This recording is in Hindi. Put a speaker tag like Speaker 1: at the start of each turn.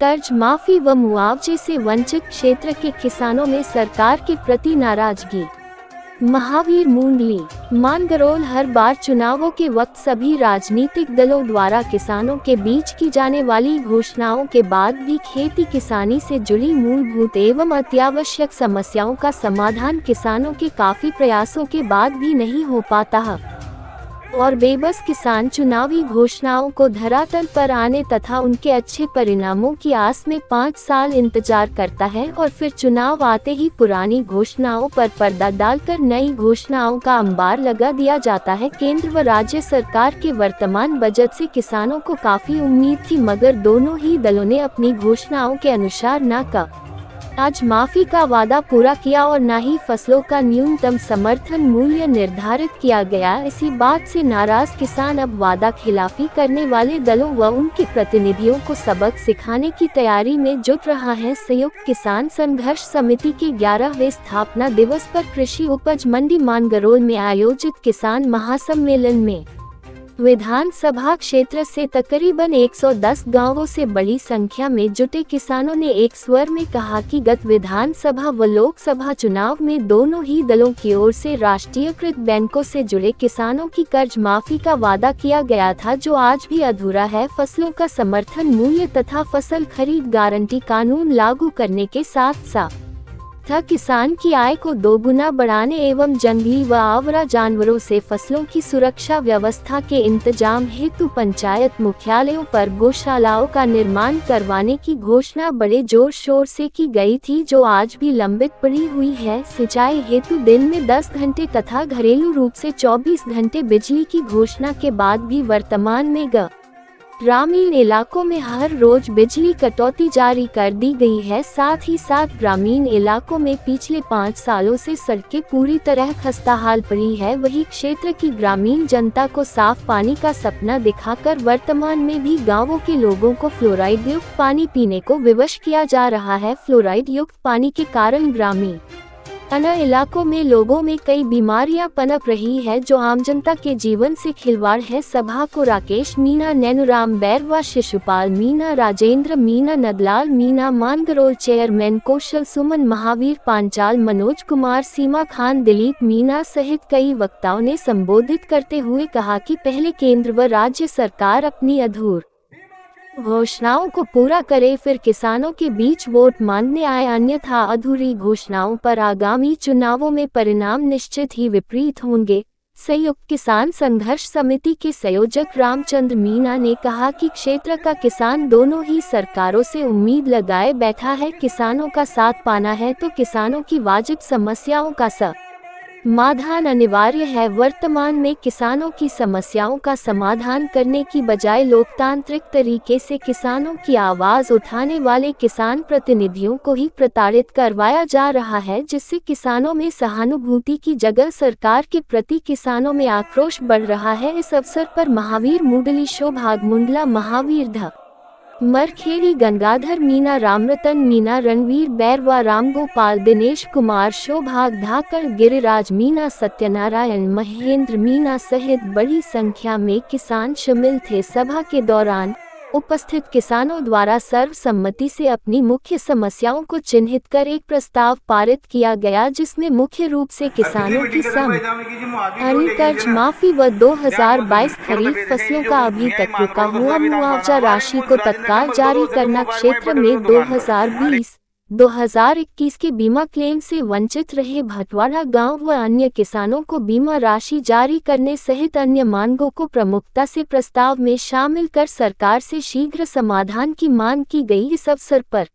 Speaker 1: कर्ज माफ़ी व मुआवजे से वंचित क्षेत्र के किसानों में सरकार के प्रति नाराज़गी। महावीर मुंडली, मानगरोल हर बार चुनावों के वक्त सभी राजनीतिक दलों द्वारा किसानों के बीच की जाने वाली घोषणाओं के बाद भी खेती किसानी से जुड़ी मूलभूत एवं अत्यावश्यक समस्याओं का समाधान किसानों के काफ़ी प्रयासों के बाद भी नहीं हो पाता। है और बेबस किसान चुनावी घोषणाओं को धरातल पर आने तथा उनके अच्छे परिणामों की आस में पाँच साल इंतज़ार करता है और फिर चुनाव आते ही पुरानी घोषणाओं पर पर्दा डालकर नई घोषणाओं का अंबार लगा दिया जाता है। केंद्र व राज्य सरकार के वर्तमान बजट से किसानों को काफ़ी उम्मीद थी, मगर दोनों ही दलों ने अपनी घोषणाओं के अनुसार न कर आज माफ़ी का वादा पूरा किया और न ही फ़सलों का न्यूनतम समर्थन मूल्य निर्धारित किया गया। इसी बात से नाराज़ किसान अब वादा खिलाफी करने वाले दलों व उनके प्रतिनिधियों को सबक सिखाने की तैयारी में जुट रहा है। संयुक्त किसान संघर्ष समिति के ग्यारहवे स्थापना दिवस पर कृषि उपज मंडी मानगरोल में आयोजित किसान महासम्मेलन में विधानसभा क्षेत्र से तकरीबन 110 गाँवों से बड़ी संख्या में जुटे किसानों ने एक स्वर में कहा कि गत विधानसभा व लोकसभा चुनाव में दोनों ही दलों की ओर से राष्ट्रीयकृत बैंकों से जुड़े किसानों की कर्ज माफ़ी का वादा किया गया था, जो आज भी अधूरा है। फ़सलों का समर्थन मूल्य तथा फ़सल खरीद गारंटी कानून लागू करने के साथ साथ तथा किसान की आय को दोगुना बढ़ाने एवं जंगली व आवरा जानवरों से फ़सलों की सुरक्षा व्यवस्था के इंतज़ाम हेतु पंचायत मुख्यालयों पर गौशालाओं का निर्माण करवाने की घोषणा बड़े ज़ोर शोर से की गई थी जो आज भी लंबित पड़ी हुई है। सिंचाई हेतु दिन में 10 घंटे तथा घरेलू रूप से 24 घंटे बिजली की घोषणा के बाद भी वर्तमान में ग ग्रामीण इलाकों में हर रोज बिजली कटौती जारी कर दी गई है। साथ ही साथ ग्रामीण इलाकों में पिछले पाँच सालों से सड़कें पूरी तरह खस्ता हाल पड़ी है। वही क्षेत्र की ग्रामीण जनता को साफ़ पानी का सपना दिखाकर वर्तमान में भी गाँवों के लोगों को फ्लोराइड युक्त पानी पीने को विवश किया जा रहा है। फ्लोराइड युक्त पानी के कारण ग्रामीण अन्य इलाकों में लोगों में कई बीमारियाँ पनप रही है जो आम जनता के जीवन से खिलवाड़ है। सभा को राकेश मीना, नैनुराम बैरवा, शिशुपाल मीना, राजेंद्र मीना, नदलाल मीना, मानगरोल चेयरमैन कौशल सुमन, महावीर पांचाल, मनोज कुमार, सीमा खान, दिलीप मीना सहित कई वक्ताओं ने संबोधित करते हुए कहा कि पहले केंद्र व राज्य सरकार अपनी अधूर घोषणाओं को पूरा करे, फिर किसानों के बीच वोट मांगने आए। अन्यथा अधूरी घोषणाओं पर आगामी चुनावों में परिणाम निश्चित ही विपरीत होंगे। संयुक्त किसान संघर्ष समिति के संयोजक रामचंद्र मीना ने कहा कि क्षेत्र का किसान दोनों ही सरकारों से उम्मीद लगाए बैठा है। किसानों का साथ पाना है तो किसानों की वाजिब समस्याओं का स समाधान अनिवार्य है। वर्तमान में किसानों की समस्याओं का समाधान करने की बजाय लोकतांत्रिक तरीके से किसानों की आवाज़ उठाने वाले किसान प्रतिनिधियों को ही प्रताड़ित करवाया जा रहा है, जिससे किसानों में सहानुभूति की जगह सरकार के प्रति किसानों में आक्रोश बढ़ रहा है। इस अवसर पर महावीर मुंडली, शोभाग मुंडला, महावीर ध मरखेड़ी गंगाधर, मीना रामरतन, मीना रणवीर, बैरवा रामगोपाल, दिनेश कुमार शोभाग धाकर गिरिराज, मीना सत्यनारायण, महेंद्र, मीना सहित बड़ी संख्या में किसान शामिल थे। सभा के दौरान उपस्थित किसानों द्वारा सर्वसम्मति से अपनी मुख्य समस्याओं को चिन्हित कर एक प्रस्ताव पारित किया गया जिसमें मुख्य रूप से किसानों की समी अन्य कर्ज माफ़ी व 2022 खरीफ फ़सलों का अभी तक रुका हुआ मुआवजा राशि को तत्काल जारी करना क्षेत्र में 2020 2021 के बीमा क्लेम से वंचित रहे भटवाड़ा गाँव व अन्य किसानों को बीमा राशि जारी करने सहित अन्य मांगों को प्रमुखता से प्रस्ताव में शामिल कर सरकार से शीघ्र समाधान की मांग की गई इस अवसर पर।